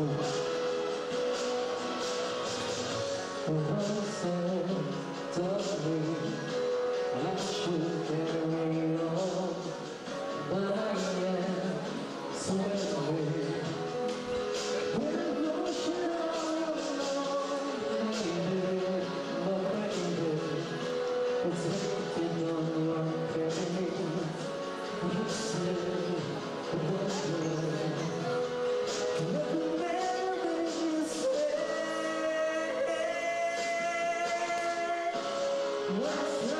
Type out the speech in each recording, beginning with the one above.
The world said, I should carry Nossa.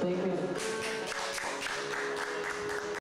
Sempre.